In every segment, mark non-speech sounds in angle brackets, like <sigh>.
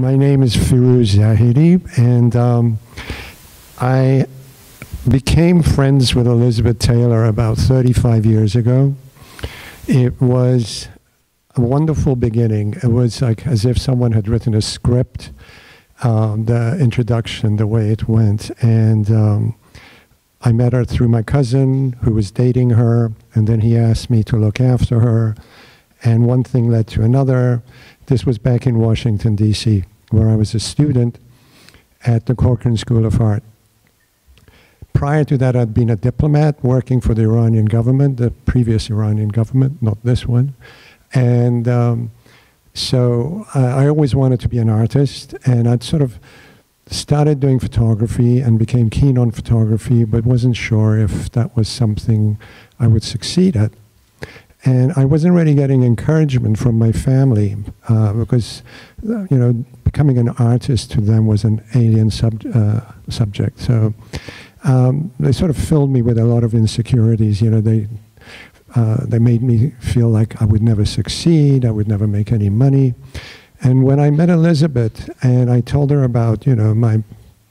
My name is Firooz Zahedi, and um, I became friends with Elizabeth Taylor about 35 years ago. It was a wonderful beginning. It was like as if someone had written a script, um, the introduction, the way it went. And um, I met her through my cousin who was dating her, and then he asked me to look after her. And one thing led to another. This was back in Washington, D.C., where I was a student at the Corcoran School of Art. Prior to that, I'd been a diplomat working for the Iranian government, the previous Iranian government, not this one. And um, so uh, I always wanted to be an artist, and I'd sort of started doing photography and became keen on photography, but wasn't sure if that was something I would succeed at. And I wasn't really getting encouragement from my family uh, because, you know, becoming an artist to them was an alien sub, uh, subject. So um, they sort of filled me with a lot of insecurities. You know, they uh, they made me feel like I would never succeed, I would never make any money. And when I met Elizabeth and I told her about, you know, my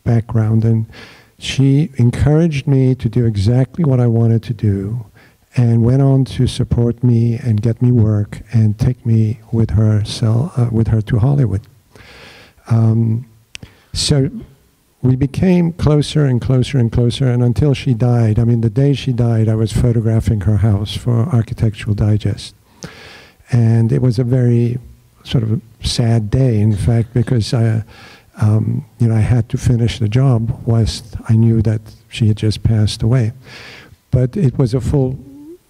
background, and she encouraged me to do exactly what I wanted to do and went on to support me and get me work and take me with her, sell, uh, with her to Hollywood. Um, so we became closer and closer and closer, and until she died, I mean, the day she died, I was photographing her house for Architectural Digest. And it was a very sort of sad day, in fact, because I, um, you know, I had to finish the job whilst I knew that she had just passed away. But it was a full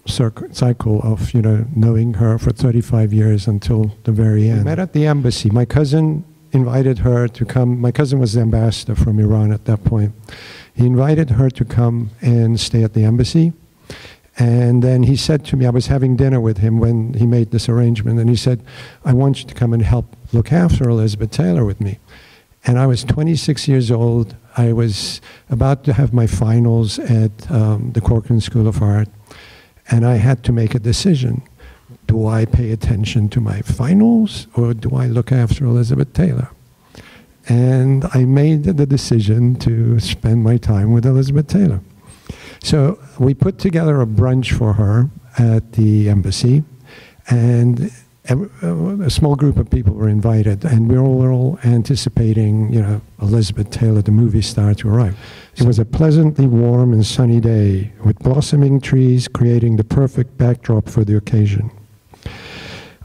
cycle of, you know, knowing her for 35 years until the very end. We met at the embassy. My cousin invited her to come. My cousin was the ambassador from Iran at that point. He invited her to come and stay at the embassy. And then he said to me, I was having dinner with him when he made this arrangement, and he said, I want you to come and help look after Elizabeth Taylor with me. And I was 26 years old. I was about to have my finals at um, the Corcoran School of Art, and I had to make a decision do I pay attention to my finals or do I look after Elizabeth Taylor? And I made the decision to spend my time with Elizabeth Taylor. So we put together a brunch for her at the embassy, and Uh, a small group of people were invited, and we were all anticipating, you know, Elizabeth Taylor, the movie star, to arrive. It was a pleasantly warm and sunny day, with blossoming trees creating the perfect backdrop for the occasion.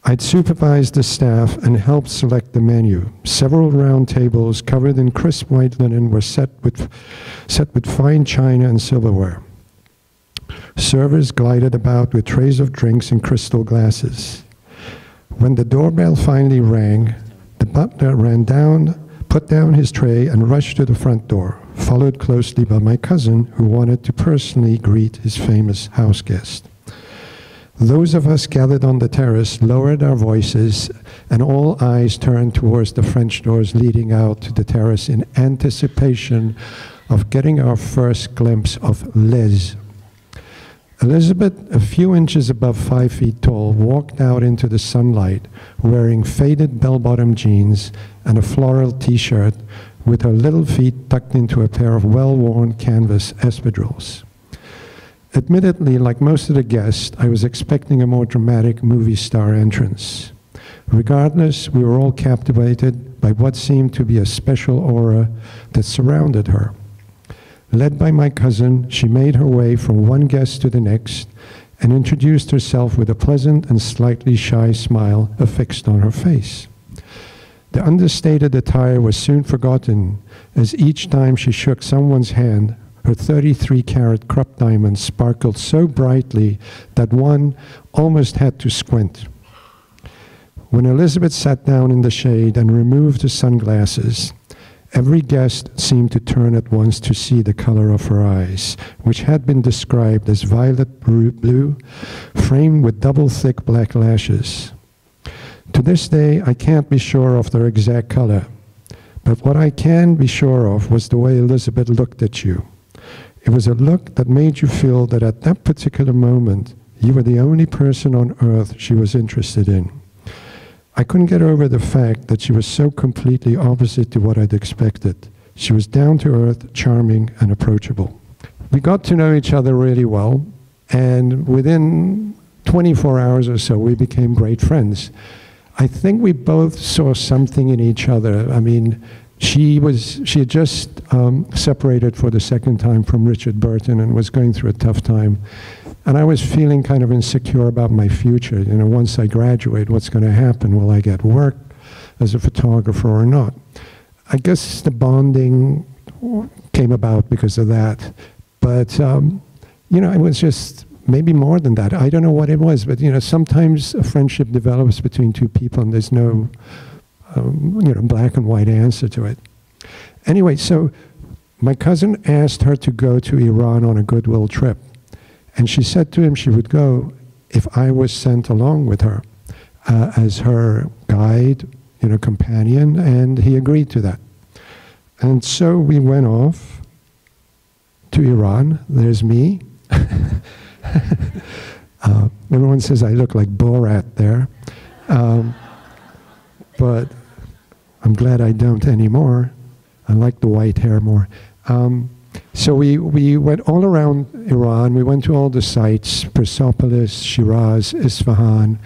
I'd supervised the staff and helped select the menu. Several round tables covered in crisp white linen were set with, set with fine china and silverware. Servers glided about with trays of drinks in crystal glasses. When the doorbell finally rang, the butler ran down, put down his tray, and rushed to the front door, followed closely by my cousin, who wanted to personally greet his famous house guest. Those of us gathered on the terrace lowered our voices, and all eyes turned towards the French doors leading out to the terrace in anticipation of getting our first glimpse of Liz. Elizabeth, a few inches above five feet tall, walked out into the sunlight wearing faded bell bottom jeans and a floral t shirt with her little feet tucked into a pair of well worn canvas espadrilles. Admittedly, like most of the guests, I was expecting a more dramatic movie star entrance. Regardless, we were all captivated by what seemed to be a special aura that surrounded her. Led by my cousin, she made her way from one guest to the next and introduced herself with a pleasant and slightly shy smile affixed on her face. The understated attire was soon forgotten as each time she shook someone's hand, her 33 carat Krupp diamond sparkled so brightly that one almost had to squint. When Elizabeth sat down in the shade and removed her sunglasses, every guest seemed to turn at once to see the color of her eyes, which had been described as violet blue, framed with double thick black lashes. To this day, I can't be sure of their exact color, but what I can be sure of was the way Elizabeth looked at you. It was a look that made you feel that at that particular moment, you were the only person on earth she was interested in. I couldn't get over the fact that she was so completely opposite to what I'd expected. She was down to earth, charming, and approachable. We got to know each other really well, and within 24 hours or so, we became great friends. I think we both saw something in each other. I mean, she was she had just um, separated for the second time from Richard Burton and was going through a tough time, and I was feeling kind of insecure about my future. You know, once I graduate, what's going to happen? Will I get work as a photographer or not? I guess the bonding came about because of that, but um, you know, it was just maybe more than that. I don't know what it was, but you know, sometimes a friendship develops between two people, and there's no um, you know black and white answer to it. Anyway, so my cousin asked her to go to Iran on a goodwill trip, and she said to him she would go if I was sent along with her uh, as her guide, you know, companion, and he agreed to that. And so we went off to Iran. There's me. <laughs> uh, everyone says I look like Borat there. Um, but I'm glad I don't anymore. I like the white hair more. Um, so we, we went all around Iran. We went to all the sites, Persepolis, Shiraz, Isfahan,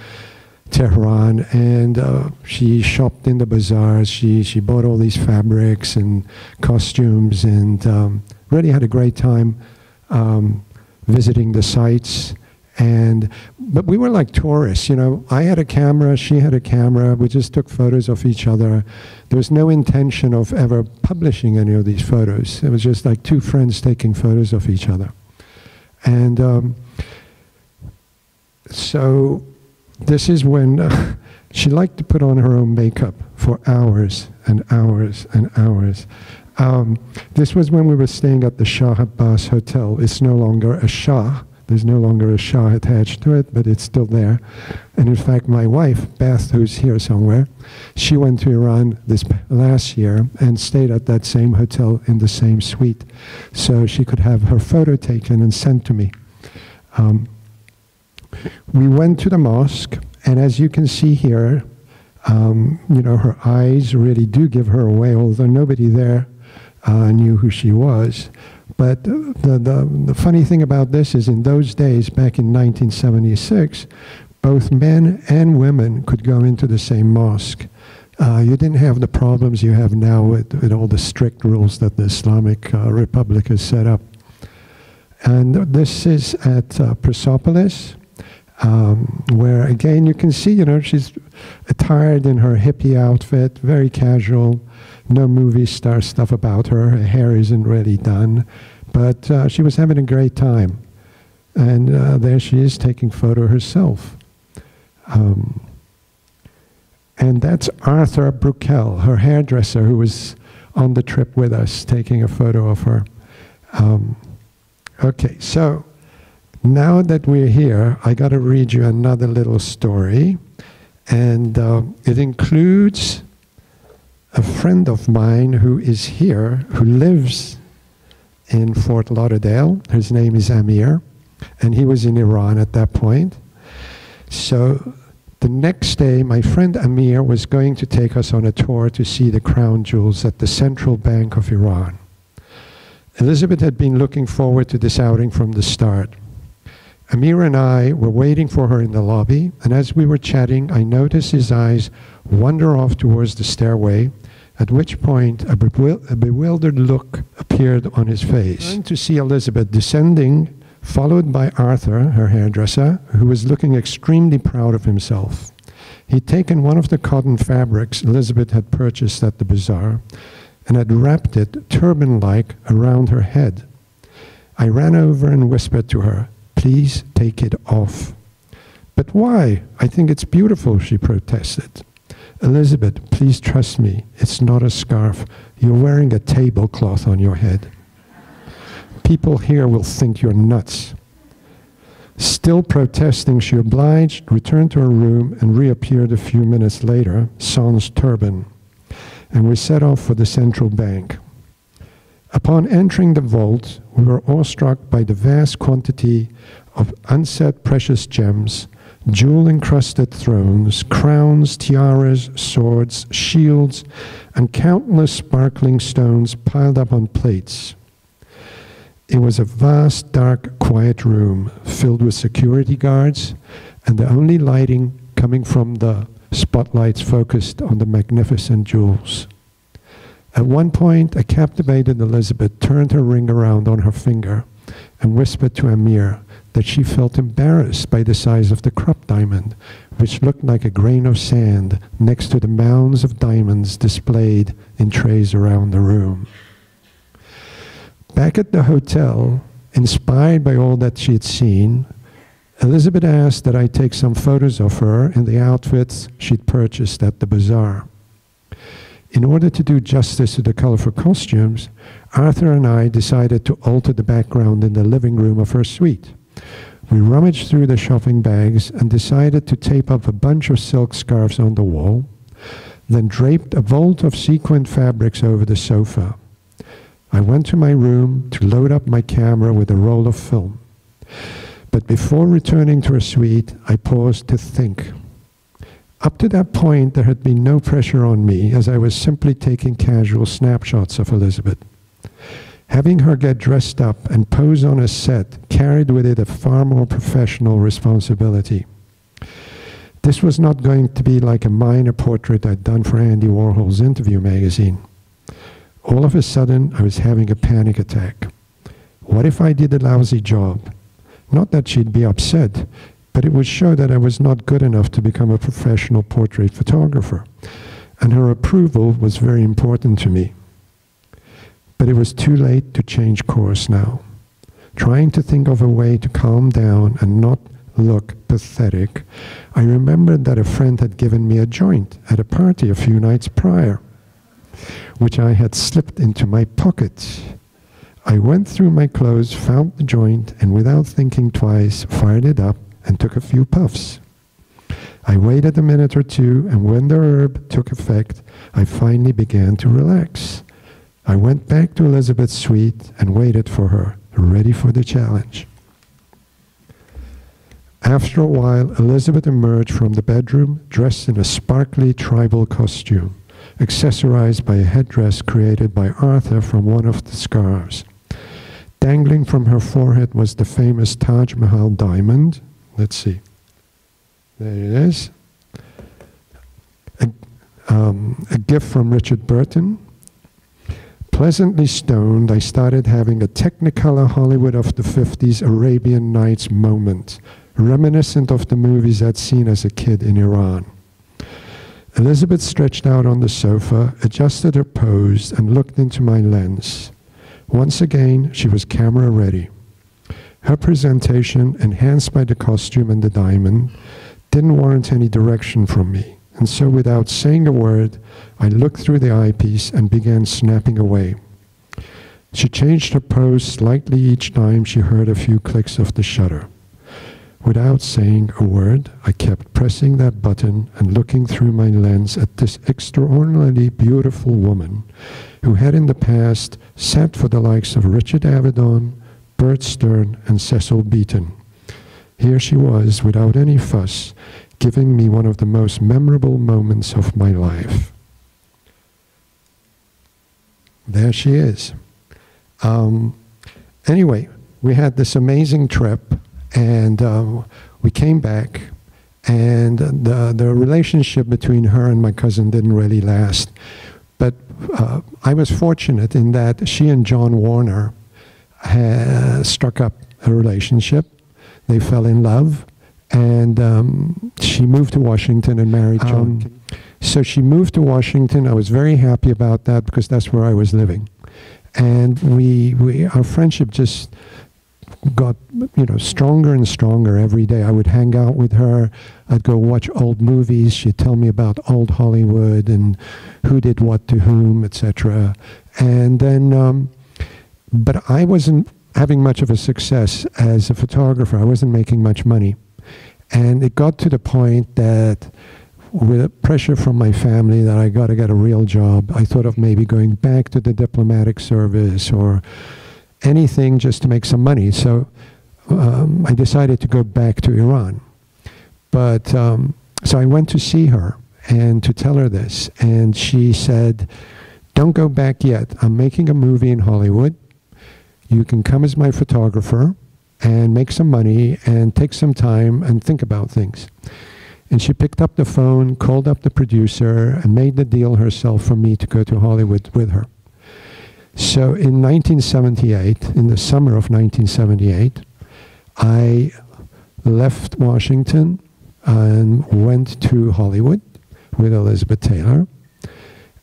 Tehran, and uh, she shopped in the bazaars. She, she bought all these fabrics and costumes and um, really had a great time um, visiting the sites. And but we were like tourists, you know. I had a camera, she had a camera. We just took photos of each other. There was no intention of ever publishing any of these photos. It was just like two friends taking photos of each other. And um, so this is when <laughs> she liked to put on her own makeup for hours and hours and hours. Um, this was when we were staying at the Shah Abbas Hotel. It's no longer a Shah there's no longer a Shah attached to it, but it's still there. And in fact, my wife, Beth, who's here somewhere, she went to Iran this last year and stayed at that same hotel in the same suite. So she could have her photo taken and sent to me. Um, we went to the mosque, and as you can see here, um, you know, her eyes really do give her away, although nobody there uh, knew who she was. But the, the, the funny thing about this is in those days, back in 1976, both men and women could go into the same mosque. Uh, you didn't have the problems you have now with, with all the strict rules that the Islamic uh, Republic has set up. And this is at uh, Persepolis, um, where again you can see, you know, she's attired in her hippie outfit, very casual no movie star stuff about her. Her hair isn't really done, but uh, she was having a great time. And uh, there she is taking photo herself. Um, and that's Arthur Bruckel, her hairdresser, who was on the trip with us, taking a photo of her. Um, okay, so now that we're here, I got to read you another little story. And uh, it includes a friend of mine who is here, who lives in Fort Lauderdale. His name is Amir, and he was in Iran at that point. So the next day, my friend Amir was going to take us on a tour to see the crown jewels at the Central Bank of Iran. Elizabeth had been looking forward to this outing from the start. Amir and I were waiting for her in the lobby, and as we were chatting, I noticed his eyes wander off towards the stairway, at which point a, bewil a bewildered look appeared on his face. to see Elizabeth descending, followed by Arthur, her hairdresser, who was looking extremely proud of himself. He'd taken one of the cotton fabrics Elizabeth had purchased at the bazaar and had wrapped it turban-like around her head. I ran over and whispered to her, please take it off. But why? I think it's beautiful, she protested. Elizabeth, please trust me. It's not a scarf. You're wearing a tablecloth on your head. People here will think you're nuts. Still protesting, she obliged, returned to her room, and reappeared a few minutes later, sans turban. And we set off for the central bank. Upon entering the vault, we were awestruck by the vast quantity of unset precious gems jewel encrusted thrones, crowns, tiaras, swords, shields, and countless sparkling stones piled up on plates. It was a vast, dark, quiet room filled with security guards, and the only lighting coming from the spotlights focused on the magnificent jewels. At one point, a captivated Elizabeth turned her ring around on her finger and whispered to Amir that she felt embarrassed by the size of the Krupp diamond, which looked like a grain of sand next to the mounds of diamonds displayed in trays around the room. Back at the hotel, inspired by all that she had seen, Elizabeth asked that I take some photos of her in the outfits she'd purchased at the bazaar. In order to do justice to the colorful costumes, Arthur and I decided to alter the background in the living room of her suite. We rummaged through the shopping bags and decided to tape up a bunch of silk scarves on the wall, then draped a vault of sequined fabrics over the sofa. I went to my room to load up my camera with a roll of film. But before returning to her suite, I paused to think. Up to that point, there had been no pressure on me as I was simply taking casual snapshots of Elizabeth. Having her get dressed up and pose on a set carried with it a far more professional responsibility. This was not going to be like a minor portrait I'd done for Andy Warhol's interview magazine. All of a sudden, I was having a panic attack. What if I did a lousy job? Not that she'd be upset, but it would show that I was not good enough to become a professional portrait photographer. And her approval was very important to me. It was too late to change course now. Trying to think of a way to calm down and not look pathetic, I remembered that a friend had given me a joint at a party a few nights prior, which I had slipped into my pocket. I went through my clothes, found the joint, and without thinking twice, fired it up and took a few puffs. I waited a minute or two, and when the herb took effect, I finally began to relax. I went back to Elizabeth's suite and waited for her, ready for the challenge. After a while, Elizabeth emerged from the bedroom dressed in a sparkly tribal costume, accessorized by a headdress created by Arthur from one of the scarves. Dangling from her forehead was the famous Taj Mahal diamond. Let's see. There it is. A, um, a gift from Richard Burton. Pleasantly stoned, I started having a Technicolor Hollywood of the 50s Arabian Nights moment, reminiscent of the movies I'd seen as a kid in Iran. Elizabeth stretched out on the sofa, adjusted her pose, and looked into my lens. Once again, she was camera ready. Her presentation, enhanced by the costume and the diamond, didn't warrant any direction from me. And so, without saying a word, I looked through the eyepiece and began snapping away. She changed her pose slightly each time she heard a few clicks of the shutter. Without saying a word, I kept pressing that button and looking through my lens at this extraordinarily beautiful woman who had in the past sat for the likes of Richard Avedon, Bert Stern, and Cecil Beaton. Here she was, without any fuss, giving me one of the most memorable moments of my life. There she is. Um, anyway, we had this amazing trip, and uh, we came back, and the, the relationship between her and my cousin didn't really last. But uh, I was fortunate in that she and John Warner had struck up a relationship. They fell in love, and um, she moved to Washington and married John. Um, so she moved to Washington. I was very happy about that because that's where I was living, and we, we our friendship just got you know stronger and stronger every day. I would hang out with her. I'd go watch old movies. She'd tell me about old Hollywood and who did what to whom, etc. And then, um, but I wasn't having much of a success as a photographer. I wasn't making much money, and it got to the point that. With pressure from my family that I got to get a real job, I thought of maybe going back to the diplomatic service or anything just to make some money. So um, I decided to go back to Iran. But um, so I went to see her and to tell her this, and she said, "Don't go back yet. I'm making a movie in Hollywood. You can come as my photographer." And make some money and take some time and think about things. And she picked up the phone, called up the producer, and made the deal herself for me to go to Hollywood with her. So in 1978, in the summer of 1978, I left Washington and went to Hollywood with Elizabeth Taylor.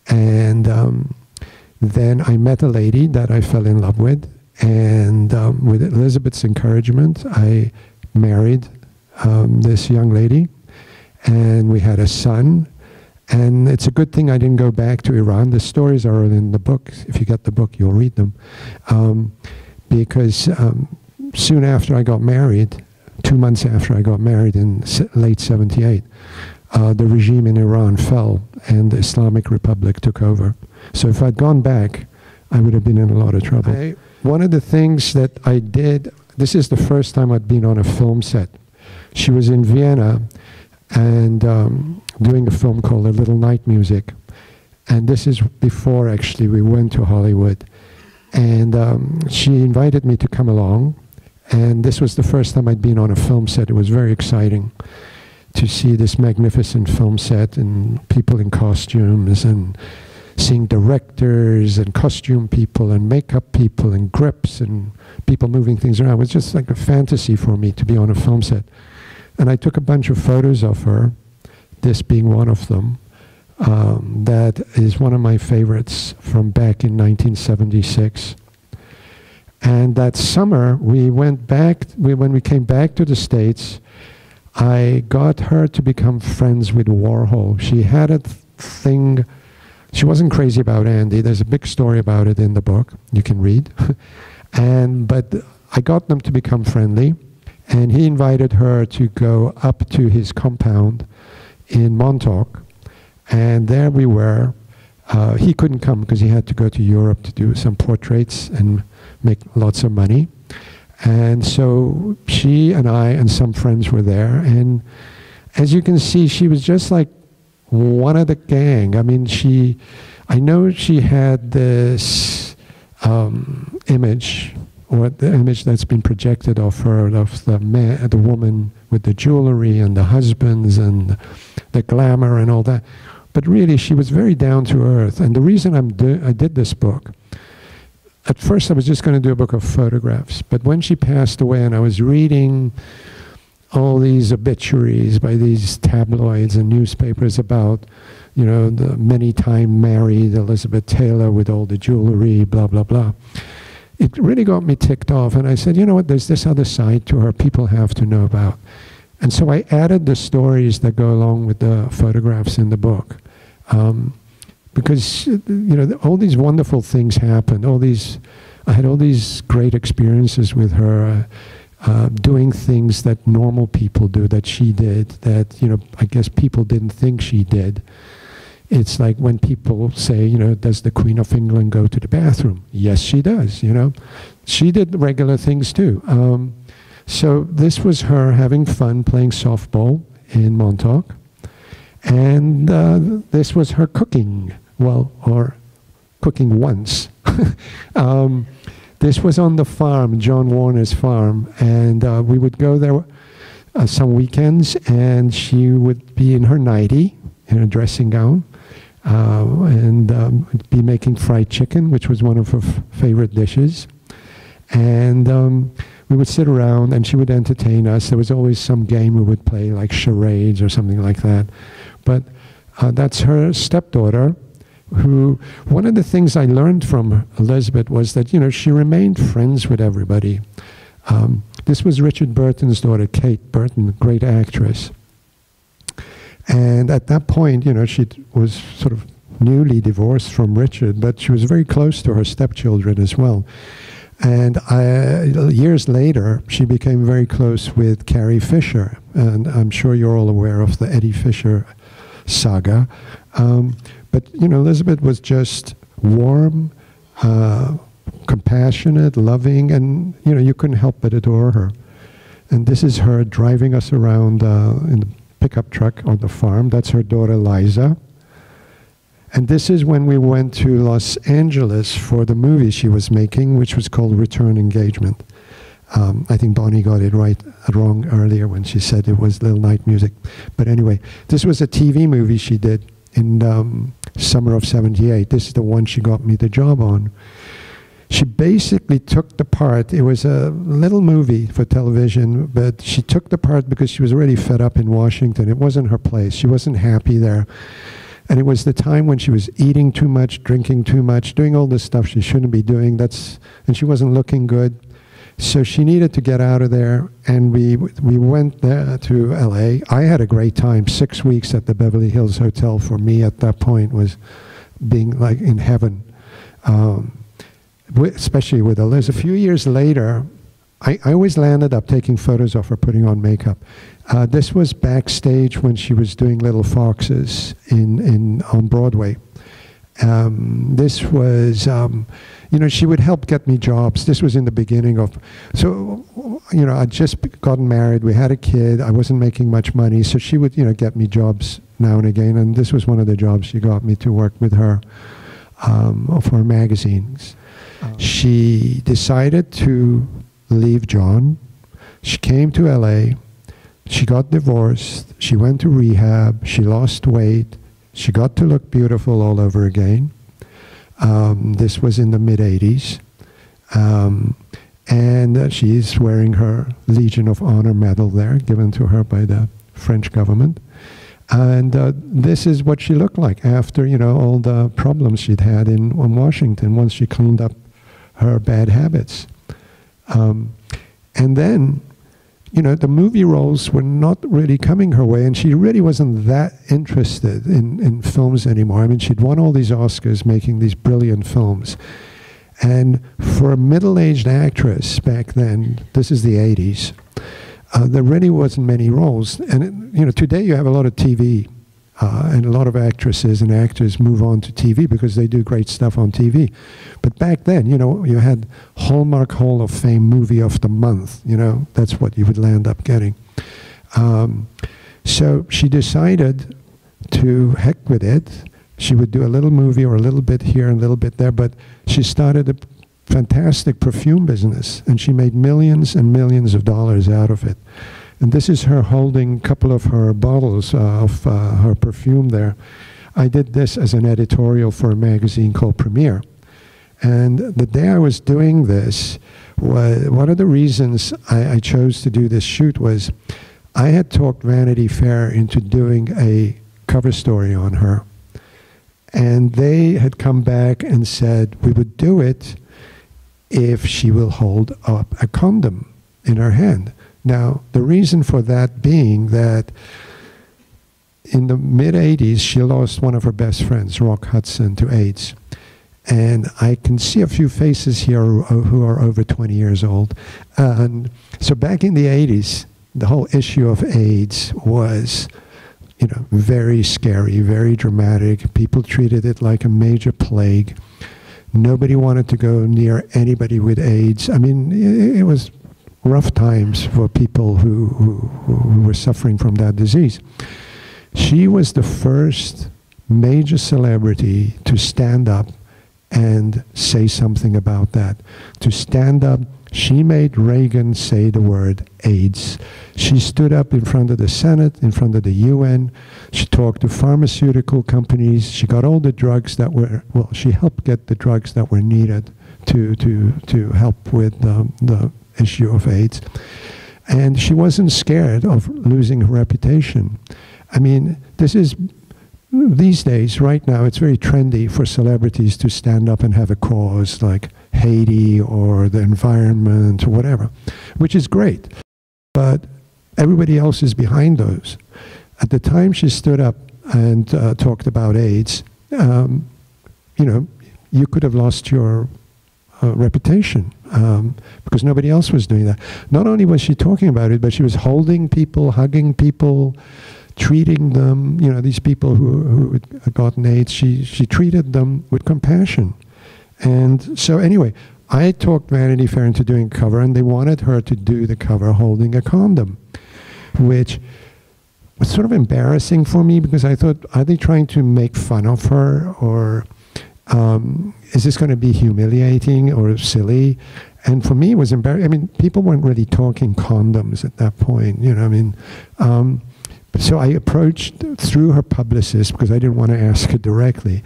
And um, then I met a lady that I fell in love with and um, with Elizabeth's encouragement, I married um, this young lady, and we had a son. And it's a good thing I didn't go back to Iran. The stories are in the book. If you get the book, you'll read them. Um, because um, soon after I got married, two months after I got married in late 78, uh, the regime in Iran fell and the Islamic Republic took over. So if I'd gone back, I would have been in a lot of trouble. I, one of the things that I did, this is the first time I'd been on a film set. She was in Vienna and um, doing a film called A Little Night Music. And this is before actually we went to Hollywood. And um, she invited me to come along. And this was the first time I'd been on a film set. It was very exciting to see this magnificent film set and people in costumes and seeing directors and costume people and makeup people and grips and people moving things around. It was just like a fantasy for me to be on a film set. And I took a bunch of photos of her, this being one of them. Um, that is one of my favorites from back in 1976. And that summer, we went back, we, when we came back to the States, I got her to become friends with Warhol. She had a th thing she wasn't crazy about Andy. There's a big story about it in the book. You can read. <laughs> and but I got them to become friendly, and he invited her to go up to his compound in Montauk, and there we were. Uh, he couldn't come because he had to go to Europe to do some portraits and make lots of money. And so she and I and some friends were there. And as you can see, she was just like one of the gang. I mean, she, I know she had this um, image, or the image that's been projected of her, of the man, the woman with the jewelry and the husbands and the glamour and all that. But really, she was very down to earth. And the reason I'm I did this book, at first I was just going to do a book of photographs. But when she passed away and I was reading all these obituaries by these tabloids and newspapers about, you know, the many time married Elizabeth Taylor with all the jewelry, blah, blah, blah. It really got me ticked off. And I said, you know what, there's this other side to her people have to know about. And so I added the stories that go along with the photographs in the book. Um, because, you know, all these wonderful things happened. All these, I had all these great experiences with her. Uh, uh, doing things that normal people do that she did that you know I guess people didn't think she did. It's like when people say, you know, does the Queen of England go to the bathroom? Yes, she does. You know, she did regular things too. Um, so this was her having fun playing softball in Montauk, and uh, this was her cooking. Well, or cooking once. <laughs> um, this was on the farm, John Warner's farm, and uh, we would go there uh, some weekends, and she would be in her nightie, in a dressing gown, uh, and um, be making fried chicken, which was one of her favorite dishes. And um, we would sit around, and she would entertain us. There was always some game we would play, like charades or something like that. But uh, that's her stepdaughter, who one of the things I learned from Elizabeth was that you know she remained friends with everybody. Um, this was Richard Burton's daughter, Kate Burton, great actress. And at that point, you know, she was sort of newly divorced from Richard, but she was very close to her stepchildren as well. And I, years later, she became very close with Carrie Fisher. And I'm sure you're all aware of the Eddie Fisher saga. Um, but, you know, Elizabeth was just warm, uh, compassionate, loving, and, you know, you couldn't help but adore her. And this is her driving us around uh, in the pickup truck on the farm. That's her daughter, Liza. And this is when we went to Los Angeles for the movie she was making, which was called Return Engagement. Um, I think Bonnie got it right wrong earlier when she said it was Little Night Music. But anyway, this was a TV movie she did in um, summer of 78. This is the one she got me the job on. She basically took the part. It was a little movie for television, but she took the part because she was already fed up in Washington. It wasn't her place. She wasn't happy there. And it was the time when she was eating too much, drinking too much, doing all this stuff she shouldn't be doing. That's, and she wasn't looking good. So she needed to get out of there, and we we went there to L.A. I had a great time. Six weeks at the Beverly Hills Hotel for me at that point was being like in heaven, um, especially with Liz. A few years later, I, I always landed up taking photos of her putting on makeup. Uh, this was backstage when she was doing Little Foxes in, in on Broadway. Um, this was, um, you know, she would help get me jobs. This was in the beginning of, so, you know, I'd just gotten married. We had a kid. I wasn't making much money, so she would, you know, get me jobs now and again. And this was one of the jobs she got me to work with her um, for magazines. Oh. She decided to leave John. She came to LA. She got divorced. She went to rehab. She lost weight she got to look beautiful all over again. Um, this was in the mid 80s. Um, and uh, she's wearing her Legion of Honor medal there, given to her by the French government. And uh, this is what she looked like after, you know, all the problems she'd had in, in Washington once she cleaned up her bad habits. Um, and then you know, the movie roles were not really coming her way, and she really wasn't that interested in, in films anymore. I mean, she'd won all these Oscars making these brilliant films. And for a middle aged actress back then, this is the 80s, uh, there really wasn't many roles. And, it, you know, today you have a lot of TV uh, and a lot of actresses and actors move on to TV because they do great stuff on TV. But back then, you know, you had Hallmark Hall of Fame movie of the month. You know, that's what you would land up getting. Um, so she decided to heck with it. She would do a little movie or a little bit here and a little bit there, but she started a fantastic perfume business and she made millions and millions of dollars out of it. And this is her holding a couple of her bottles uh, of uh, her perfume there. I did this as an editorial for a magazine called Premiere. And the day I was doing this, one of the reasons I, I chose to do this shoot was I had talked Vanity Fair into doing a cover story on her. And they had come back and said, we would do it if she will hold up a condom in her hand. Now, the reason for that being that in the mid 80s, she lost one of her best friends, Rock Hudson, to AIDS. And I can see a few faces here who uh, are over 20 years old. And so back in the 80s, the whole issue of AIDS was, you know, very scary, very dramatic. People treated it like a major plague. Nobody wanted to go near anybody with AIDS. I mean, it was rough times for people who, who, who were suffering from that disease. She was the first major celebrity to stand up and say something about that. To stand up, she made Reagan say the word AIDS. She stood up in front of the Senate, in front of the UN. She talked to pharmaceutical companies. She got all the drugs that were, well, she helped get the drugs that were needed to, to, to help with um, the issue of AIDS. And she wasn't scared of losing her reputation. I mean, this is, these days, right now, it's very trendy for celebrities to stand up and have a cause like Haiti or the environment or whatever, which is great. But everybody else is behind those. At the time she stood up and uh, talked about AIDS, um, you know, you could have lost your uh, reputation um, because nobody else was doing that. Not only was she talking about it, but she was holding people, hugging people, treating them. You know, these people who who had gotten AIDS, she she treated them with compassion. And so, anyway, I talked Vanity Fair into doing a cover, and they wanted her to do the cover holding a condom, which was sort of embarrassing for me because I thought, are they trying to make fun of her or um, is this going to be humiliating or silly? And for me, it was embarrassing. I mean, people weren't really talking condoms at that point, you know, I mean, um, so I approached through her publicist because I didn't want to ask her directly.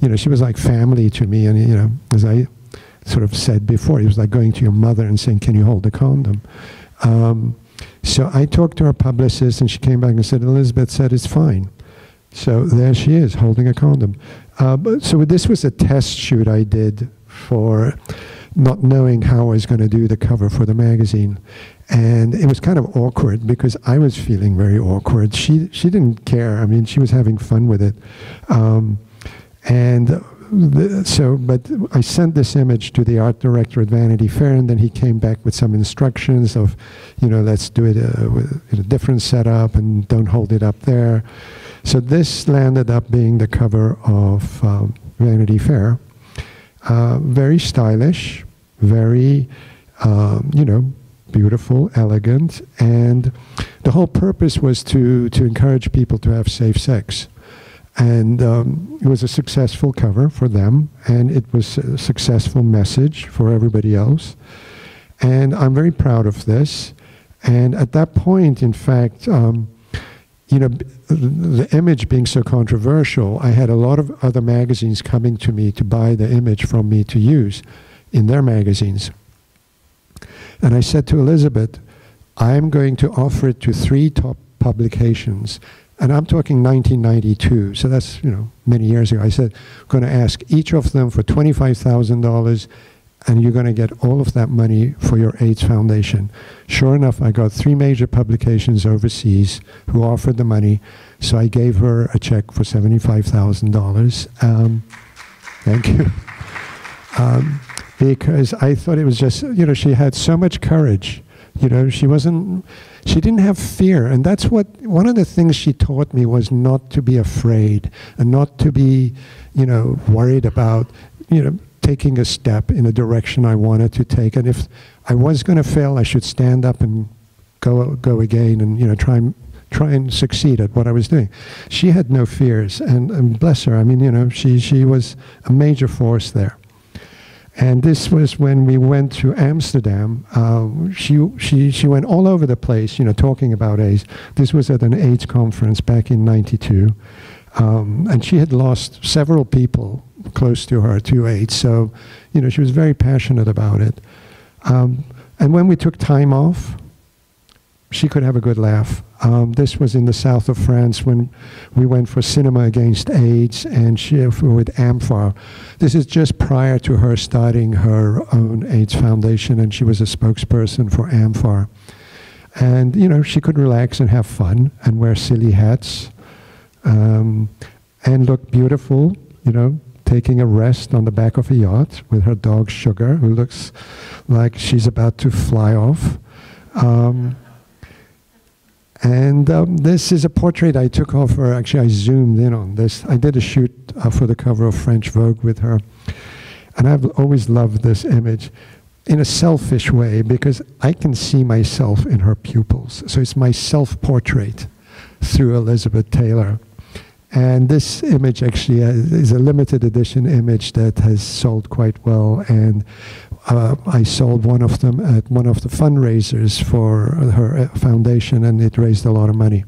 You know, she was like family to me, and you know, as I sort of said before, it was like going to your mother and saying, "Can you hold a condom?" Um, so I talked to her publicist, and she came back and said, "Elizabeth said it's fine." So there she is, holding a condom. Uh, but, so this was a test shoot I did for not knowing how I was going to do the cover for the magazine. And it was kind of awkward because I was feeling very awkward. She, she didn't care. I mean, she was having fun with it. Um, and the, so, but I sent this image to the art director at Vanity Fair, and then he came back with some instructions of, you know, let's do it uh, with a different setup and don't hold it up there. So this landed up being the cover of um, Vanity Fair. Uh, very stylish, very, um, you know, beautiful, elegant, and the whole purpose was to, to encourage people to have safe sex. And um, it was a successful cover for them, and it was a successful message for everybody else. And I'm very proud of this. And at that point, in fact, um, you know, the image being so controversial, I had a lot of other magazines coming to me to buy the image from me to use in their magazines. And I said to Elizabeth, I'm going to offer it to three top publications. And I'm talking 1992, so that's, you know, many years ago. I said, I'm going to ask each of them for $25,000 and you're going to get all of that money for your AIDS Foundation. Sure enough, I got three major publications overseas who offered the money, so I gave her a check for $75,000. Um, thank you. Um, because I thought it was just, you know, she had so much courage. You know, she wasn't, she didn't have fear. And that's what, one of the things she taught me was not to be afraid and not to be, you know, worried about, you know, taking a step in a direction I wanted to take. And if I was going to fail, I should stand up and go go again and you know try and try and succeed at what I was doing. She had no fears, and, and bless her. I mean, you know, she she was a major force there. And this was when we went to Amsterdam. Uh, she, she, she went all over the place, you know, talking about AIDS. This was at an AIDS conference back in 92. Um, and she had lost several people close to her to AIDS. So, you know, she was very passionate about it. Um, and when we took time off, she could have a good laugh. Um, this was in the south of France when we went for Cinema Against AIDS and she with AMFAR. This is just prior to her starting her own AIDS foundation, and she was a spokesperson for AMFAR. And you know, she could relax and have fun and wear silly hats um, and look beautiful. You know, taking a rest on the back of a yacht with her dog Sugar, who looks like she's about to fly off. Um, and um, this is a portrait I took of her. Actually, I zoomed in on this. I did a shoot uh, for the cover of French Vogue with her. And I've always loved this image in a selfish way because I can see myself in her pupils. So it's my self portrait through Elizabeth Taylor. And this image actually is a limited edition image that has sold quite well. And uh, I sold one of them at one of the fundraisers for her uh, foundation, and it raised a lot of money.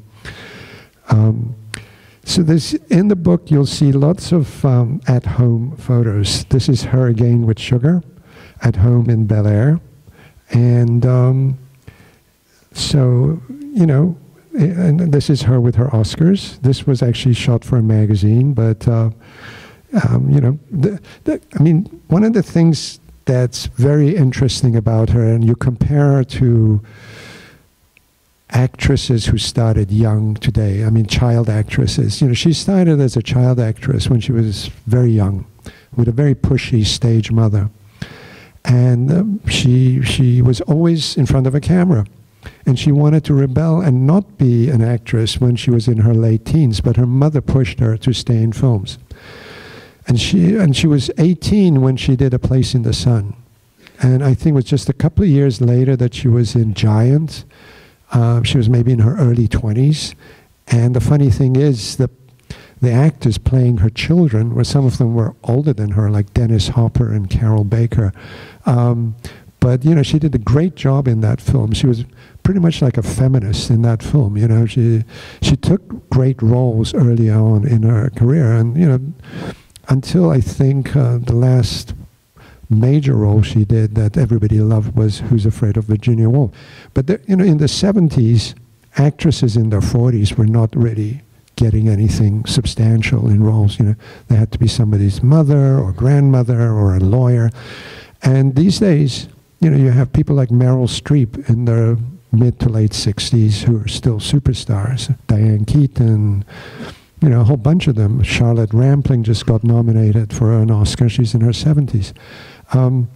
Um, so this in the book, you'll see lots of um, at-home photos. This is her again with sugar, at home in Bel Air, and um, so you know and this is her with her Oscars. This was actually shot for a magazine, but uh, um, you know, the, the, I mean, one of the things that's very interesting about her, and you compare her to actresses who started young today. I mean, child actresses. You know, she started as a child actress when she was very young, with a very pushy stage mother, and um, she she was always in front of a camera and she wanted to rebel and not be an actress when she was in her late teens, but her mother pushed her to stay in films. And she, and she was 18 when she did A Place in the Sun. And I think it was just a couple of years later that she was in Giant. Uh, she was maybe in her early 20s. And the funny thing is, the, the actors playing her children, where some of them were older than her, like Dennis Hopper and Carroll Baker. Um, but, you know, she did a great job in that film. She was pretty much like a feminist in that film. You know, she she took great roles early on in her career, and you know, until I think uh, the last major role she did that everybody loved was Who's Afraid of Virginia Woolf. But there, you know, in the 70s, actresses in their 40s were not really getting anything substantial in roles. You know, they had to be somebody's mother or grandmother or a lawyer. And these days, you know, you have people like Meryl Streep in their mid to late 60s who are still superstars. Diane Keaton, you know, a whole bunch of them. Charlotte Rampling just got nominated for an Oscar. She's in her 70s. Um,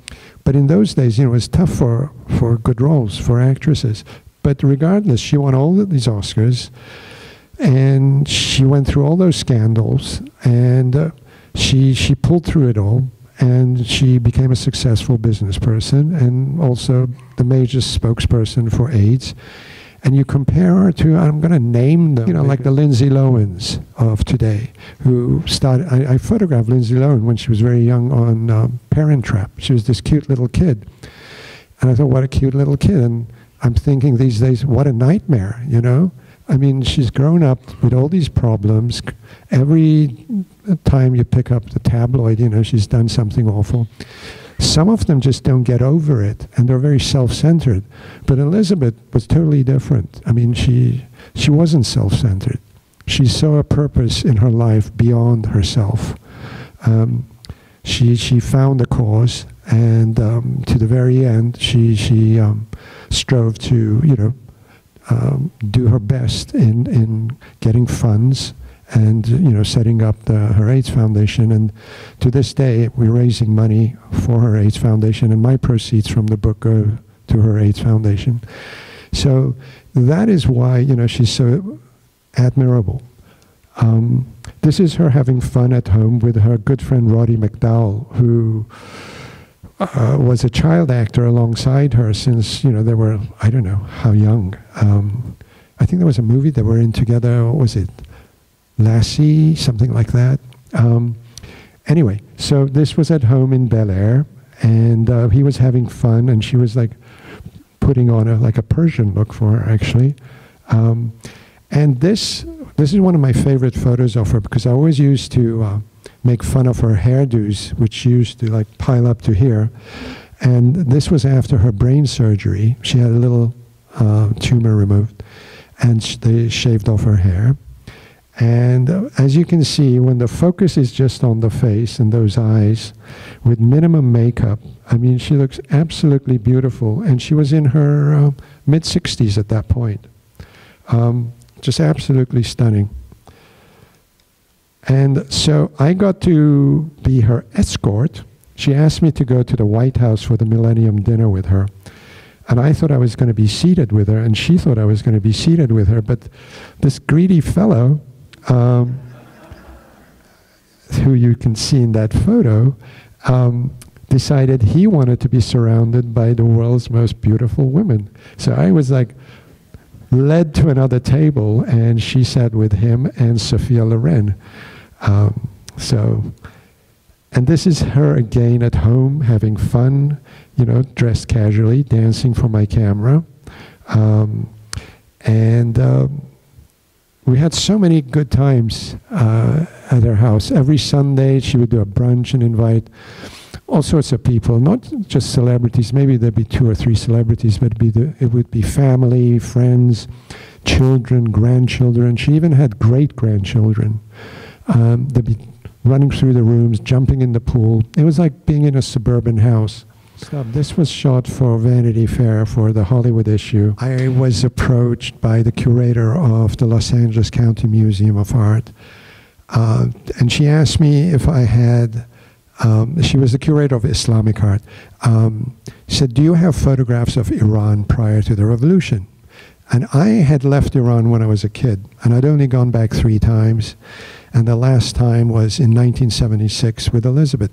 but in those days, you know, it was tough for, for good roles, for actresses. But regardless, she won all these Oscars, and she went through all those scandals, and uh, she, she pulled through it all, and she became a successful business person, and also the major spokesperson for AIDS and you compare her to, I'm going to name them, you know, like the Lindsay Lohans of today, who started, I, I photographed Lindsay Lohan when she was very young on um, Parent Trap. She was this cute little kid. And I thought, what a cute little kid. And I'm thinking these days, what a nightmare, you know? I mean, she's grown up with all these problems. Every time you pick up the tabloid, you know, she's done something awful. Some of them just don't get over it, and they're very self-centered. But Elizabeth was totally different. I mean, she she wasn't self-centered. She saw a purpose in her life beyond herself. Um, she she found a cause, and um, to the very end, she she um, strove to you know um, do her best in in getting funds and you know setting up the, her AIDS Foundation. And to this day, we're raising money for her AIDS Foundation, and my proceeds from the book go to her AIDS Foundation. So that is why you know she's so admirable. Um, this is her having fun at home with her good friend Roddy McDowall, who uh, was a child actor alongside her since you know they were I don't know how young. Um, I think there was a movie they were in together. What was it? Lassie, something like that. Um, anyway, so this was at home in Bel Air, and uh, he was having fun, and she was like putting on a like a Persian look for her actually. Um, and this this is one of my favorite photos of her because I always used to uh, make fun of her hairdos, which used to like pile up to here. And this was after her brain surgery. She had a little uh, tumor removed, and sh they shaved off her hair. And uh, as you can see, when the focus is just on the face and those eyes, with minimum makeup, I mean, she looks absolutely beautiful. And she was in her uh, mid 60s at that point. Um, just absolutely stunning. And so I got to be her escort. She asked me to go to the White House for the Millennium Dinner with her. And I thought I was going to be seated with her, and she thought I was going to be seated with her. But this greedy fellow um, who you can see in that photo, um, decided he wanted to be surrounded by the world's most beautiful women. So I was like led to another table, and she sat with him and Sophia Loren. Um, so, and this is her again at home having fun, you know, dressed casually, dancing for my camera. Um, and um, we had so many good times uh, at her house. Every Sunday, she would do a brunch and invite all sorts of people, not just celebrities. Maybe there'd be two or three celebrities, but be the, it would be family, friends, children, grandchildren. She even had great grandchildren. Um, they'd be running through the rooms, jumping in the pool. It was like being in a suburban house. This was shot for Vanity Fair for the Hollywood issue. I was approached by the curator of the Los Angeles County Museum of Art, uh, and she asked me if I had. Um, she was the curator of Islamic art. Um, said, "Do you have photographs of Iran prior to the revolution?" And I had left Iran when I was a kid, and I'd only gone back three times, and the last time was in 1976 with Elizabeth.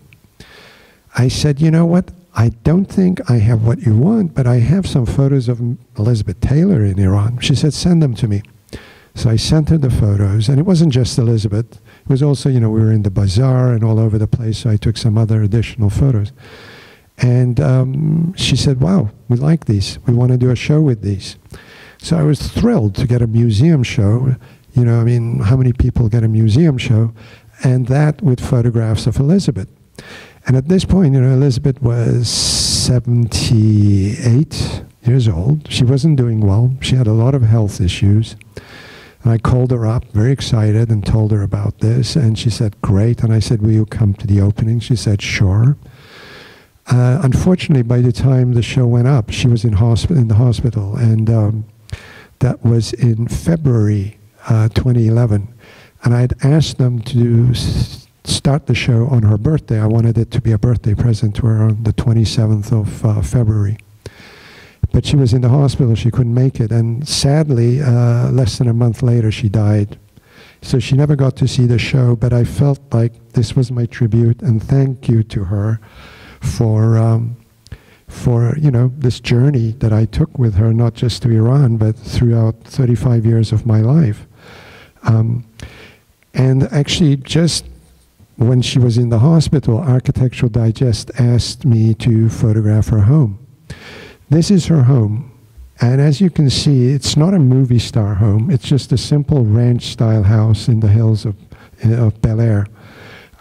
I said, "You know what? I don't think I have what you want, but I have some photos of Elizabeth Taylor in Iran. She said, send them to me. So I sent her the photos, and it wasn't just Elizabeth. It was also, you know, we were in the bazaar and all over the place, so I took some other additional photos. And um, she said, wow, we like these. We want to do a show with these. So I was thrilled to get a museum show. You know, I mean, how many people get a museum show? And that with photographs of Elizabeth. And at this point, you know, Elizabeth was 78 years old. She wasn't doing well. She had a lot of health issues. And I called her up, very excited, and told her about this. And she said, Great. And I said, Will you come to the opening? She said, Sure. Uh, unfortunately, by the time the show went up, she was in, hosp- in the hospital. And um, that was in February uh, 2011. And I'd asked them to start the show on her birthday. I wanted it to be a birthday present to her on the 27th of uh, February. But she was in the hospital, she couldn't make it. And sadly, uh, less than a month later, she died. So she never got to see the show, but I felt like this was my tribute and thank you to her for, um, for you know, this journey that I took with her, not just to Iran, but throughout 35 years of my life. Um, and actually, just when she was in the hospital, Architectural Digest asked me to photograph her home. This is her home. And as you can see, it's not a movie star home. It's just a simple ranch-style house in the hills of, of Bel Air.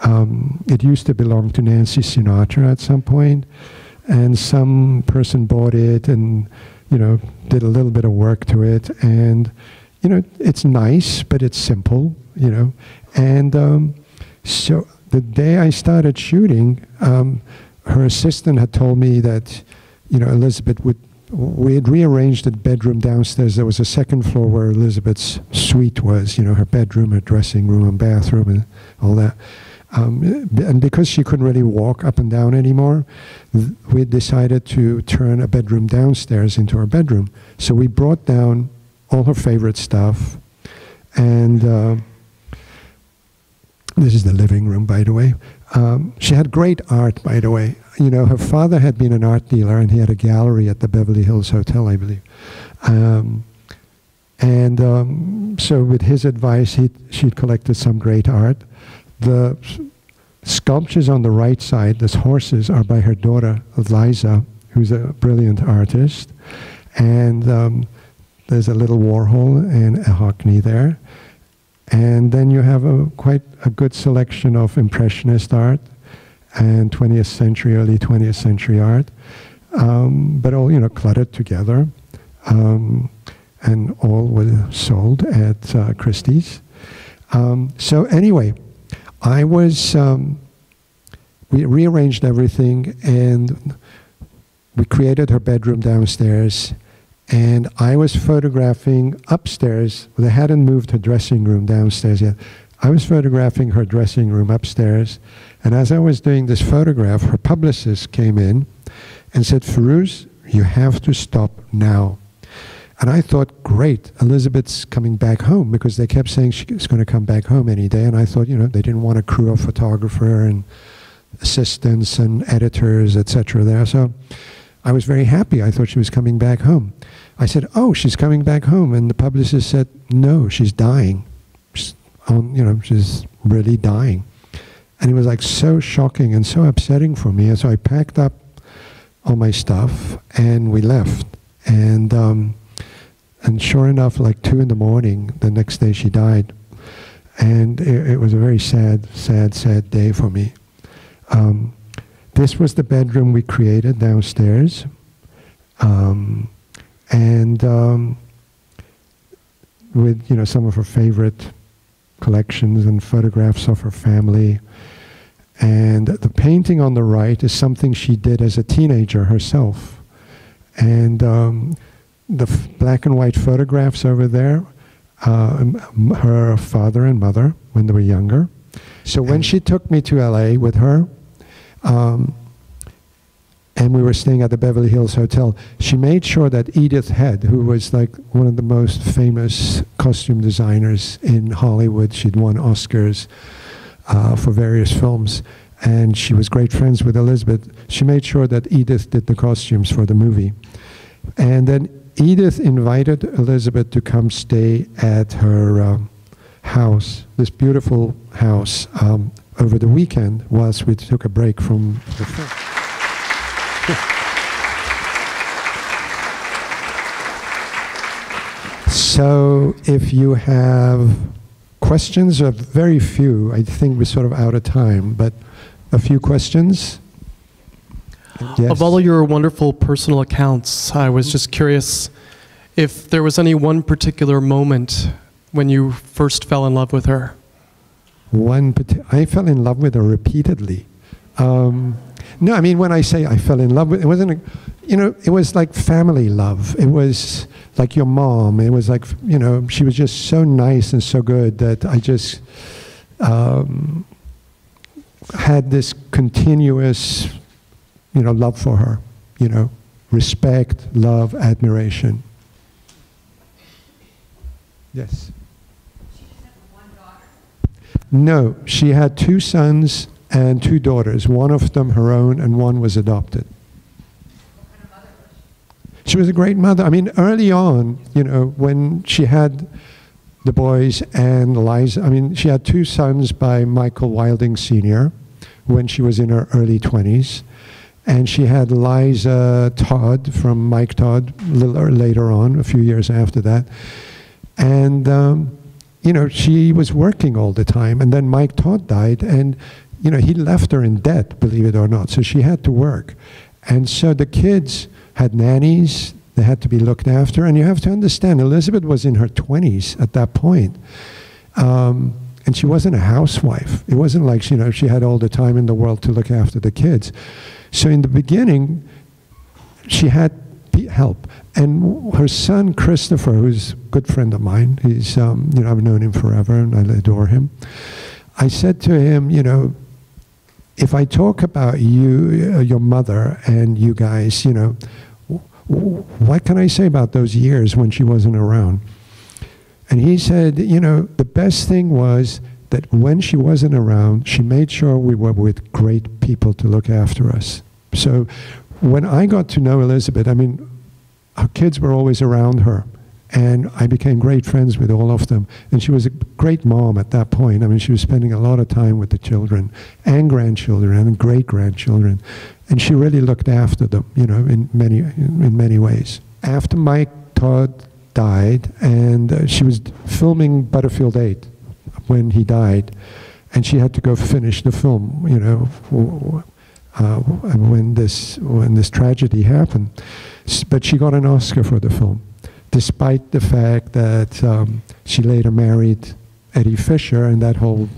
Um, it used to belong to Nancy Sinatra at some point, and some person bought it and, you know, did a little bit of work to it. And, you know, it's nice, but it's simple, you know. And um, so the day I started shooting, um, her assistant had told me that, you know, Elizabeth would. We had rearranged the bedroom downstairs. There was a second floor where Elizabeth's suite was, you know, her bedroom, her dressing room, and bathroom, and all that. Um, and because she couldn't really walk up and down anymore, we decided to turn a bedroom downstairs into her bedroom. So we brought down all her favorite stuff, and. Uh, this is the living room, by the way. Um, she had great art, by the way. You know, her father had been an art dealer, and he had a gallery at the Beverly Hills Hotel, I believe. Um, and um, so, with his advice, he she'd collected some great art. The sculptures on the right side, those horses, are by her daughter, Liza, who's a brilliant artist. And um, there's a little Warhol and a Hockney there. And then you have a quite a good selection of Impressionist art and 20th century, early 20th century art, um, but all, you know, cluttered together. Um, and all was sold at uh, Christie's. Um, so anyway, I was, um, we rearranged everything and we created her bedroom downstairs and I was photographing upstairs. They hadn't moved her dressing room downstairs yet. I was photographing her dressing room upstairs. And as I was doing this photograph, her publicist came in and said, Firooz, you have to stop now. And I thought, great, Elizabeth's coming back home because they kept saying she's going to come back home any day. And I thought, you know, they didn't want a crew of photographer and assistants and editors, etc. there. So I was very happy. I thought she was coming back home. I said, "Oh, she's coming back home," and the publicist said, "No, she's dying. She's you know, she's really dying." And it was like so shocking and so upsetting for me. And so I packed up all my stuff and we left. And um, and sure enough, like two in the morning, the next day she died. And it, it was a very sad, sad, sad day for me. Um, this was the bedroom we created downstairs. Um, and um, with you know some of her favorite collections and photographs of her family. And the painting on the right is something she did as a teenager herself. And um, the black and white photographs over there, uh, her father and mother when they were younger. So when she took me to LA with her, um, and we were staying at the Beverly Hills Hotel, she made sure that Edith Head, who was like one of the most famous costume designers in Hollywood, she'd won Oscars uh, for various films, and she was great friends with Elizabeth. She made sure that Edith did the costumes for the movie. And then Edith invited Elizabeth to come stay at her um, house, this beautiful house, um, over the weekend whilst we took a break from the film. <laughs> so if you have questions, or very few, I think we're sort of out of time, but a few questions? Yes. Of all your wonderful personal accounts, I was just curious if there was any one particular moment when you first fell in love with her. One, I fell in love with her repeatedly. Um, no, I mean when I say I fell in love with, it wasn't, a, you know, it was like family love. It was like your mom. It was like, you know, she was just so nice and so good that I just um, had this continuous, you know, love for her. You know, respect, love, admiration. Yes. No, she had two sons and two daughters, one of them her own and one was adopted. She was a great mother. I mean, early on, you know, when she had the boys and Liza, I mean, she had two sons by Michael Wilding Sr. when she was in her early 20s. And she had Liza Todd from Mike Todd a little later on, a few years after that. And, um, you know, she was working all the time. And then Mike Todd died, and, you know, he left her in debt, believe it or not. So she had to work. And so the kids had nannies, they had to be looked after. And you have to understand, Elizabeth was in her 20s at that point. Um, and she wasn't a housewife. It wasn't like, you know, she had all the time in the world to look after the kids. So in the beginning, she had help. And her son, Christopher, who's a good friend of mine, he's, um, you know, I've known him forever and I adore him. I said to him, you know, if I talk about you, uh, your mother, and you guys, you know, what can I say about those years when she wasn't around? And he said, you know, the best thing was that when she wasn't around, she made sure we were with great people to look after us. So when I got to know Elizabeth, I mean, our kids were always around her. And I became great friends with all of them. And she was a great mom at that point. I mean, she was spending a lot of time with the children and grandchildren and great grandchildren. And she really looked after them, you know, in many, in many ways. After Mike Todd died, and uh, she was filming Butterfield 8 when he died, and she had to go finish the film, you know, uh, when this when this tragedy happened. But she got an Oscar for the film, despite the fact that um, she later married Eddie Fisher and that whole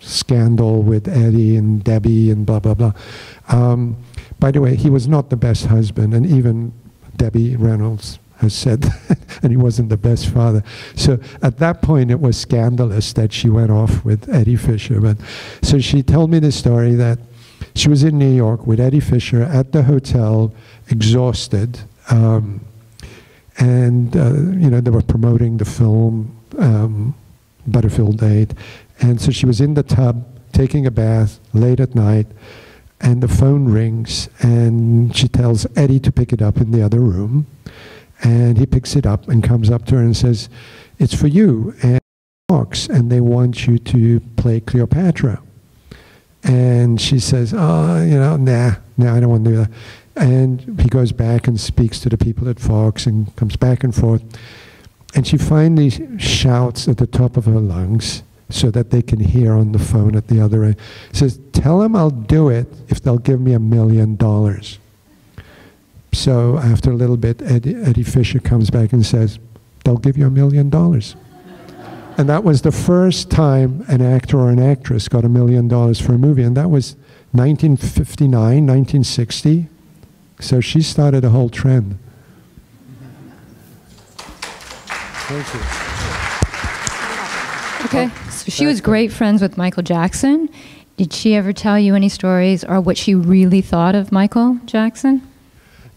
scandal with Eddie and Debbie and blah blah blah. Um, by the way, he was not the best husband, and even Debbie Reynolds has said <laughs> that, and he wasn't the best father. So at that point, it was scandalous that she went off with Eddie Fisher. But so she told me the story that she was in New York with Eddie Fisher at the hotel, exhausted. Um, and, uh, you know, they were promoting the film, um, Butterfield 8. And so she was in the tub, taking a bath, late at night, and the phone rings, and she tells Eddie to pick it up in the other room. And he picks it up and comes up to her and says, It's for you. And Fox, and they want you to play Cleopatra. And she says, oh, you know, nah, nah, I don't want to do that. And he goes back and speaks to the people at Fox and comes back and forth. And she finally shouts at the top of her lungs so that they can hear on the phone at the other end. Says, tell them I'll do it if they'll give me a million dollars. So after a little bit, Eddie, Eddie Fisher comes back and says, they'll give you a million dollars. And that was the first time an actor or an actress got a million dollars for a movie. And that was 1959, 1960. So she started a whole trend. Thank you. Okay, so she was great friends with Michael Jackson. Did she ever tell you any stories or what she really thought of Michael Jackson?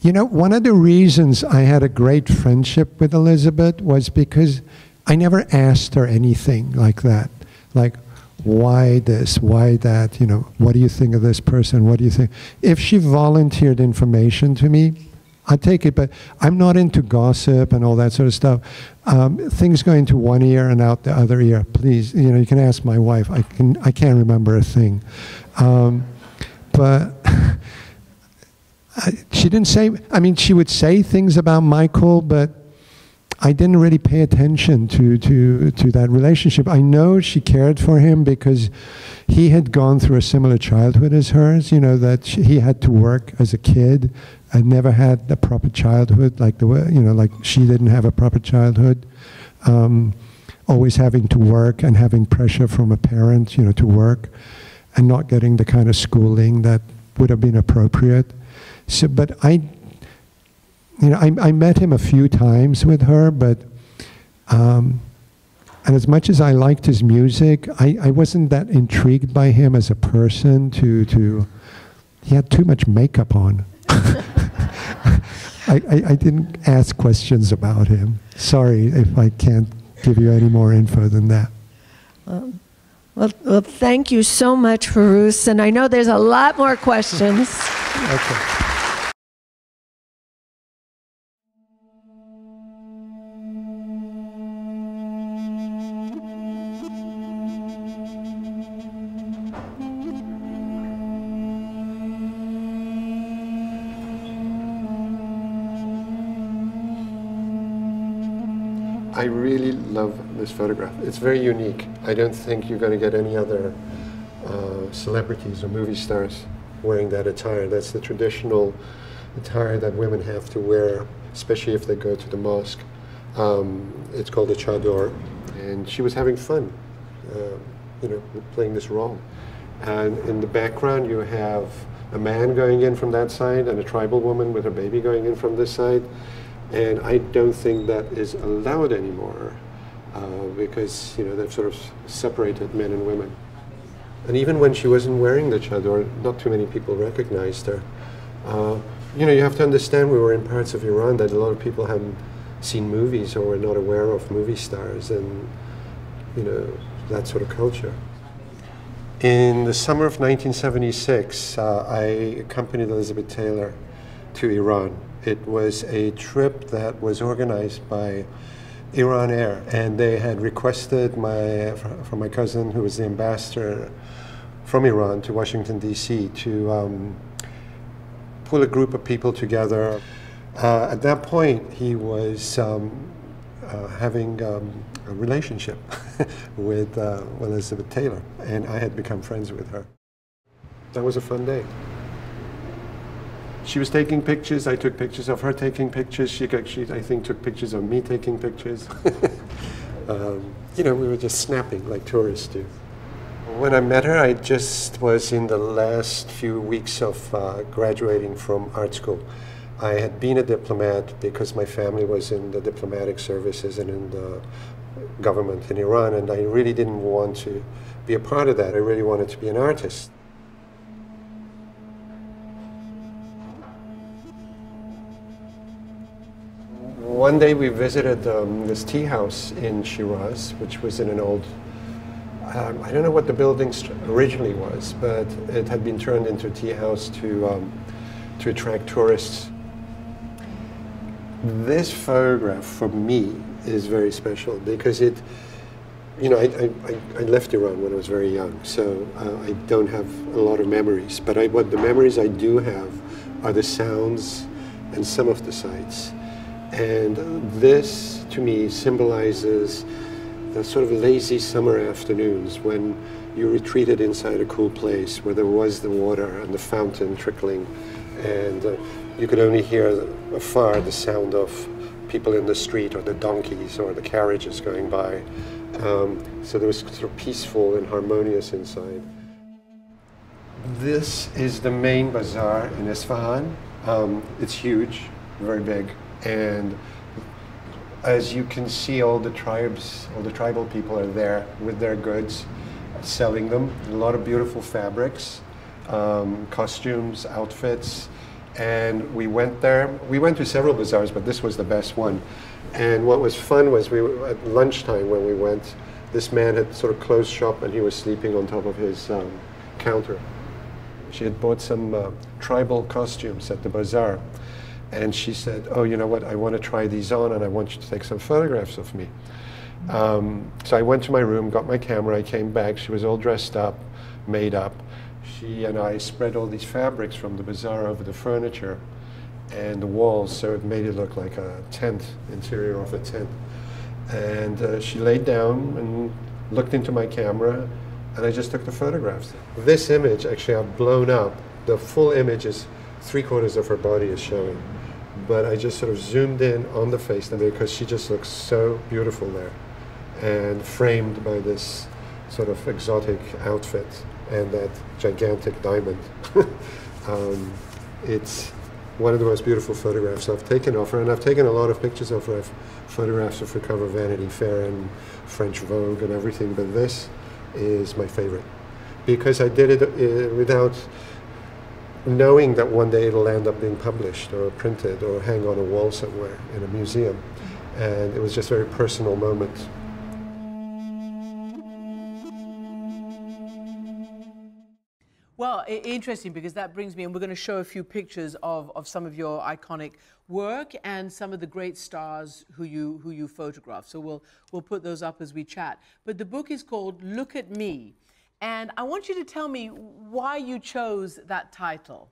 You know, one of the reasons I had a great friendship with Elizabeth was because I never asked her anything like that. Like, why this, why that, you know, what do you think of this person, what do you think? If she volunteered information to me, I take it, but I'm not into gossip and all that sort of stuff. Um, things go into one ear and out the other ear. Please, you know, you can ask my wife. I can, I can't remember a thing, um, but <laughs> she didn't say. I mean, she would say things about Michael, but I didn't really pay attention to, to, to that relationship. I know she cared for him because he had gone through a similar childhood as hers, you know, that she, he had to work as a kid and never had a proper childhood, like the you know, like she didn't have a proper childhood. Um, always having to work and having pressure from a parent, you know, to work and not getting the kind of schooling that would have been appropriate. So, but I you know, I, I met him a few times with her, but um, and as much as I liked his music, I, I wasn't that intrigued by him as a person. To to, he had too much makeup on. <laughs> I, I, I, didn't ask questions about him. Sorry if I can't give you any more info than that. Um, well, well, thank you so much, Firooz. And I know there's a lot more questions. okay. Love this photograph. It's very unique. I don't think you're going to get any other uh, celebrities or movie stars wearing that attire. That's the traditional attire that women have to wear, especially if they go to the mosque. Um, it's called a chador, and she was having fun, uh, you know, playing this role. And in the background, you have a man going in from that side and a tribal woman with her baby going in from this side. And I don't think that is allowed anymore uh, because, you know, they've sort of separated men and women. And even when she wasn't wearing the chador, not too many people recognized her. Uh, you know, you have to understand we were in parts of Iran that a lot of people hadn't seen movies or were not aware of movie stars and, you know, that sort of culture. In the summer of 1976, uh, I accompanied Elizabeth Taylor to Iran it was a trip that was organized by Iran Air, and they had requested my from my cousin, who was the ambassador from Iran to Washington D.C., to um, pull a group of people together. Uh, at that point, he was um, uh, having um, a relationship <laughs> with uh, Elizabeth Taylor, and I had become friends with her. That was a fun day she was taking pictures. I took pictures of her taking pictures. She, she I think, took pictures of me taking pictures. <laughs> um, you know, we were just snapping like tourists do. When I met her, I just was in the last few weeks of uh, graduating from art school. I had been a diplomat because my family was in the diplomatic services and in the government in Iran, and I really didn't want to be a part of that. I really wanted to be an artist. One day we visited um, this tea house in Shiraz, which was in an old, um, I don't know what the building originally was, but it had been turned into a tea house to, um, to attract tourists. This photograph for me is very special because it, you know, I, I, I left Iran when I was very young, so uh, I don't have a lot of memories. But I, what the memories I do have are the sounds and some of the sights. And this, to me, symbolizes the sort of lazy summer afternoons when you retreated inside a cool place where there was the water and the fountain trickling, and uh, you could only hear afar the sound of people in the street or the donkeys or the carriages going by. Um, so there was sort of peaceful and harmonious inside. This is the main bazaar in Isfahan. Um, it's huge, very big. And as you can see, all the tribes, all the tribal people are there with their goods, selling them. A lot of beautiful fabrics, um, costumes, outfits. And we went there. We went to several bazaars, but this was the best one. And what was fun was we were at lunchtime when we went, this man had sort of closed shop and he was sleeping on top of his um, counter. She had bought some uh, tribal costumes at the bazaar. And she said, oh, you know what, I want to try these on and I want you to take some photographs of me. Um, so I went to my room, got my camera, I came back, she was all dressed up, made up. She and I spread all these fabrics from the bazaar over the furniture and the walls, so it made it look like a tent, interior of a tent. And uh, she laid down and looked into my camera, and I just took the photographs. This image, actually, I've blown up. The full image is three quarters of her body is showing. But I just sort of zoomed in on the face because she just looks so beautiful there and framed by this sort of exotic outfit and that gigantic diamond. <laughs> um, it's one of the most beautiful photographs I've taken of her, and I've taken a lot of pictures of her. I've photographs of her cover Vanity Fair and French Vogue and everything, but this is my favorite because I did it uh, without knowing that one day it'll end up being published or printed or hang on a wall somewhere in a museum. And it was just a very personal moment. Well, interesting because that brings me, and we're going to show a few pictures of, of some of your iconic work and some of the great stars who you who you photograph. So we'll we'll put those up as we chat. But the book is called Look at Me, and I want you to tell me why you chose that title.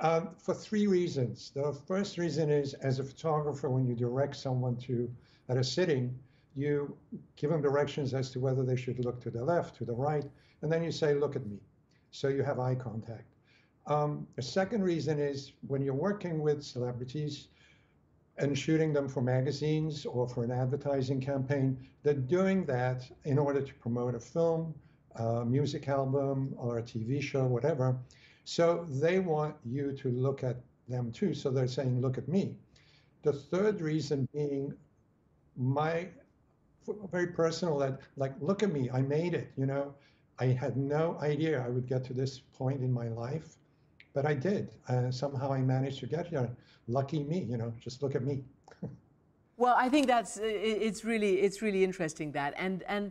Um, for three reasons. The first reason is, as a photographer, when you direct someone to at a sitting, you give them directions as to whether they should look to the left, to the right, and then you say, "Look at me." so you have eye contact. Um, a second reason is when you're working with celebrities and shooting them for magazines or for an advertising campaign, they're doing that in order to promote a film, a music album, or a TV show, whatever. So they want you to look at them too. So they're saying, look at me. The third reason being my very personal that like, look at me, I made it, you know. I had no idea I would get to this point in my life, but I did. Uh, somehow I managed to get here. Lucky me, you know, just look at me. <laughs> well, I think that's, it's really, it's really interesting that. And, and,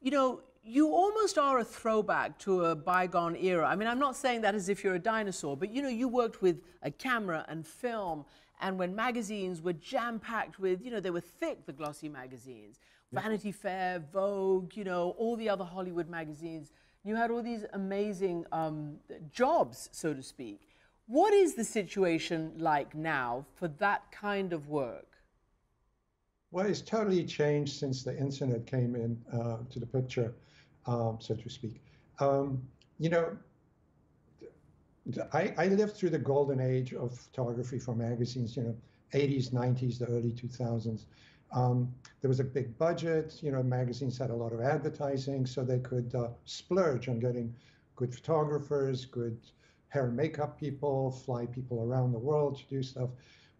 you know, you almost are a throwback to a bygone era. I mean, I'm not saying that as if you're a dinosaur, but you know, you worked with a camera and film, and when magazines were jam packed with, you know, they were thick, the glossy magazines. Vanity Fair, Vogue, you know, all the other Hollywood magazines. You had all these amazing um, jobs, so to speak. What is the situation like now for that kind of work? Well, it's totally changed since the internet came in uh, to the picture, um, so to speak. Um, you know, I, I, lived through the golden age of photography for magazines, you know, 80s, 90s, the early 2000s. Um, there was a big budget. You know, magazines had a lot of advertising, so they could uh, splurge on getting good photographers, good hair and makeup people, fly people around the world to do stuff.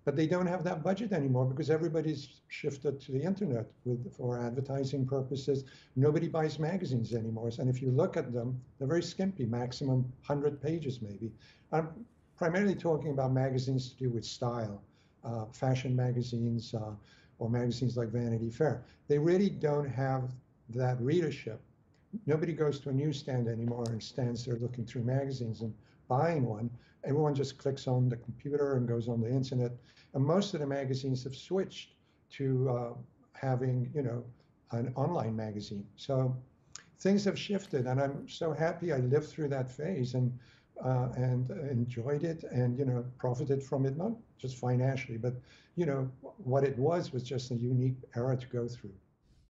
But they don't have that budget anymore because everybody's shifted to the internet with for advertising purposes. Nobody buys magazines anymore. And if you look at them, they're very skimpy, maximum 100 pages maybe. I'm primarily talking about magazines to do with style, uh, fashion magazines, uh, or magazines like Vanity Fair. They really don't have that readership. Nobody goes to a newsstand anymore and stands there looking through magazines and buying one. Everyone just clicks on the computer and goes on the internet. And most of the magazines have switched to uh, having, you know, an online magazine. So things have shifted, and I'm so happy I lived through that phase. And uh, and enjoyed it and you know profited from it not just financially but you know what it was was just a unique era to go through